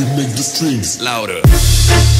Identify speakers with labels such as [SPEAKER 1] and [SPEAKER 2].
[SPEAKER 1] we make the strings
[SPEAKER 2] louder.